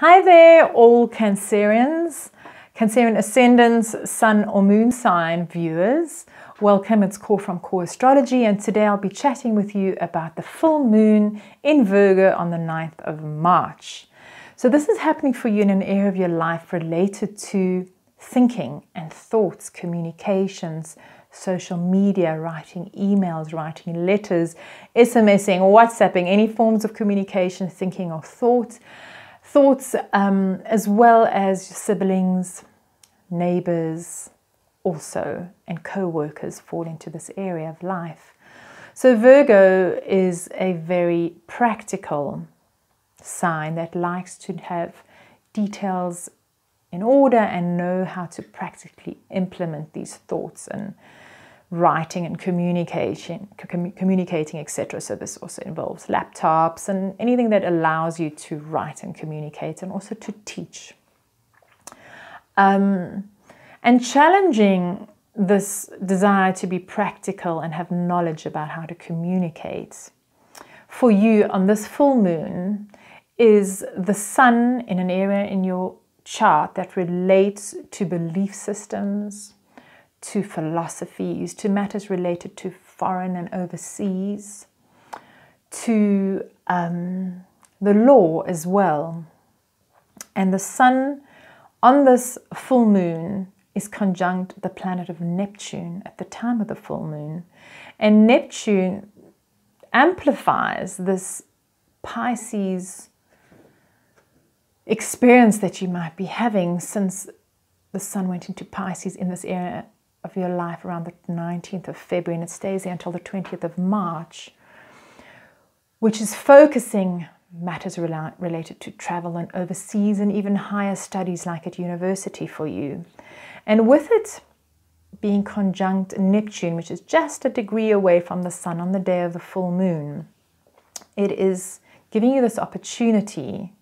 Hi there, all Cancerians, Cancerian Ascendants, Sun or Moon sign viewers. Welcome, it's Cor from Cor Astrology, and today I'll be chatting with you about the full moon in Virgo on the 9th of March. So, this is happening for you in an area of your life related to thinking and thoughts, communications, social media, writing emails, writing letters, SMSing, or WhatsApping, any forms of communication, thinking or thought thoughts um, as well as siblings, neighbors, also, and co workers fall into this area of life. So, Virgo is a very practical sign that likes to have details in order and know how to practically implement these thoughts and writing and communication, com- communicating, etc. So this also involves laptops and anything that allows you to write and communicate, and also to teach. Um, and challenging this desire to be practical and have knowledge about how to communicate for you on this full moon is the sun in an area in your chart that relates to belief systems, to philosophies, to matters related to foreign and overseas, to um, the law as well. And the sun on this full moon is conjunct the planet of Neptune at the time of the full moon. And Neptune amplifies this Pisces experience that you might be having since the sun went into Pisces in this area of your life around the 19th of February and it stays there until the 20th of March, which is focusing matters rela- related to travel and overseas and even higher studies like at university for you. And with it being conjunct Neptune, which is just a degree away from the sun on the day of the full moon, it is giving you this opportunity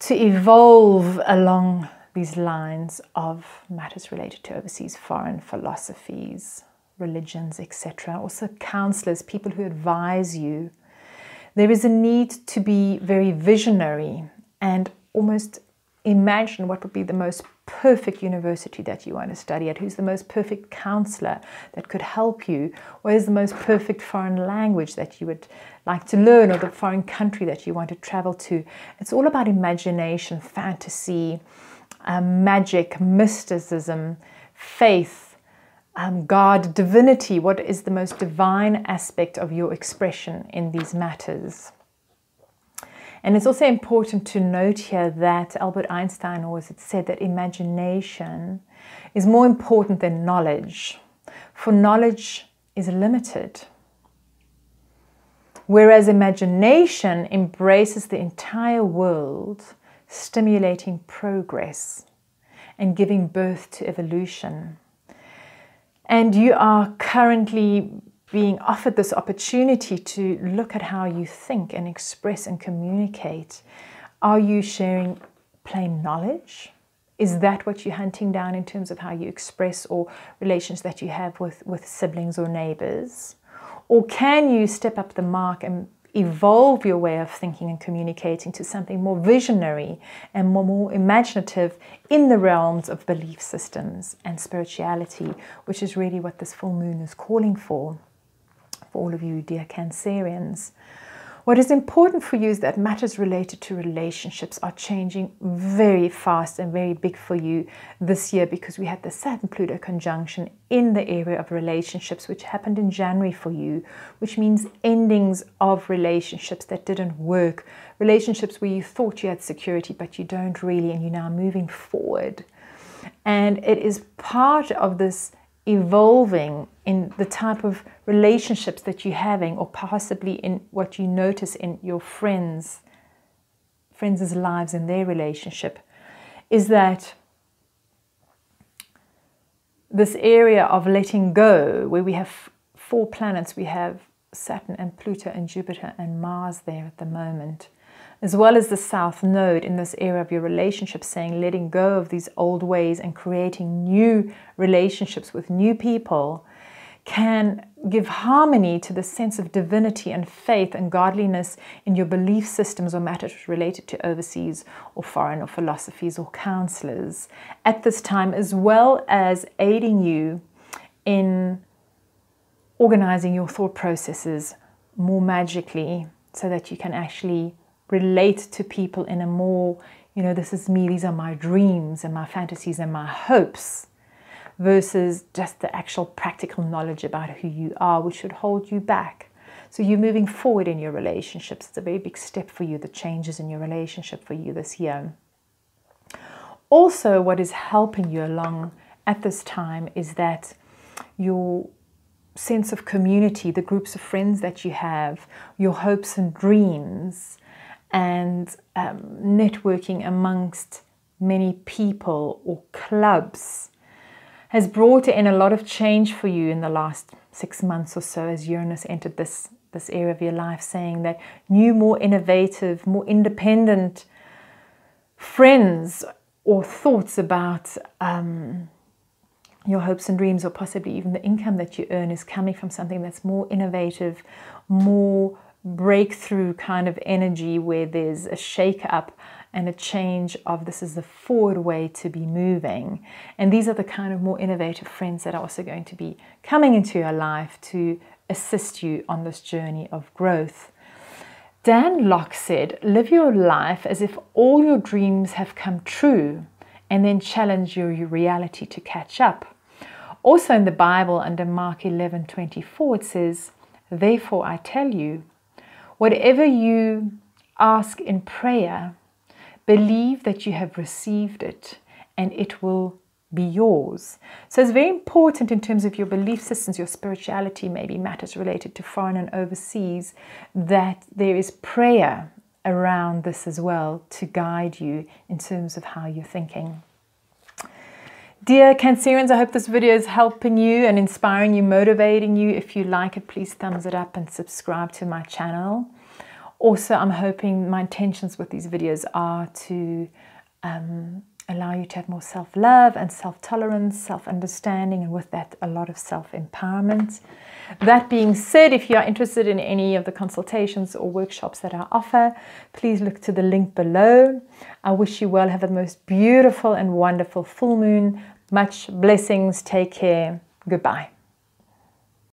to evolve along these lines of matters related to overseas foreign philosophies, religions, etc. Also, counselors, people who advise you. There is a need to be very visionary and almost imagine what would be the most perfect university that you want to study at, who's the most perfect counselor that could help you, what is the most perfect foreign language that you would like to learn, or the foreign country that you want to travel to. It's all about imagination, fantasy, um, magic, mysticism, faith, um, God, divinity. What is the most divine aspect of your expression in these matters? And it's also important to note here that Albert Einstein always said that imagination is more important than knowledge, for knowledge is limited. Whereas imagination embraces the entire world stimulating progress and giving birth to evolution. And you are currently being offered this opportunity to look at how you think and express and communicate. Are you sharing plain knowledge? Is that what you're hunting down in terms of how you express or relations that you have with, with siblings or neighbors? Or can you step up the mark and evolve your way of thinking and communicating to something more visionary and more, more imaginative in the realms of belief systems and spirituality, which is really what this full moon is calling for, for all of you, dear Cancerians. What is important for you is that matters related to relationships are changing very fast and very big for you this year because we had the Saturn Pluto conjunction in the area of relationships, which happened in January for you, which means endings of relationships that didn't work, relationships where you thought you had security, but you don't really, and you're now moving forward. And it is part of this evolving in the type of relationships that you're having, or possibly in what you notice in your friends, friends' lives and their relationship, is that this area of letting go, where we have four planets, we have Saturn and Pluto and Jupiter and Mars there at the moment as well as the south node in this area of your relationship, saying letting go of these old ways and creating new relationships with new people can give harmony to the sense of divinity and faith and godliness in your belief systems or matters related to overseas or foreign or philosophies or counselors. At this time, as well as aiding you in organizing your thought processes more magically so that you can actually relate to people in a more, you know, this is me, these are my dreams and my fantasies and my hopes versus just the actual practical knowledge about who you are, which should hold you back. So you're moving forward in your relationships. It's a very big step for you, the changes in your relationship for you this year. Also, what is helping you along at this time is that your sense of community, the groups of friends that you have, your hopes and dreams, and um, networking amongst many people or clubs has brought in a lot of change for you in the last six months or so as Uranus entered this, this area of your life, saying that new, more innovative, more independent friends or thoughts about um, your hopes and dreams, or possibly even the income that you earn, is coming from something that's more innovative, more breakthrough kind of energy where there's a shake up and a change of this is the forward way to be moving. And these are the kind of more innovative friends that are also going to be coming into your life to assist you on this journey of growth. Dan Lok said, Live your life as if all your dreams have come true and then challenge your reality to catch up. Also in the Bible, under Mark 11 24, it says, Therefore I tell you, whatever you ask in prayer, Believe that you have received it and it will be yours. So it's very important in terms of your belief systems, your spirituality, maybe matters related to foreign and overseas, that there is prayer around this as well to guide you in terms of how you're thinking. Dear Cancerians, I hope this video is helping you and inspiring you, motivating you. If you like it, please thumbs it up and subscribe to my channel. Also, I'm hoping my intentions with these videos are to um, allow you to have more self love and self tolerance, self understanding, and with that, a lot of self empowerment. That being said, if you are interested in any of the consultations or workshops that I offer, please look to the link below. I wish you well. Have the most beautiful and wonderful full moon. Much blessings. Take care. Goodbye.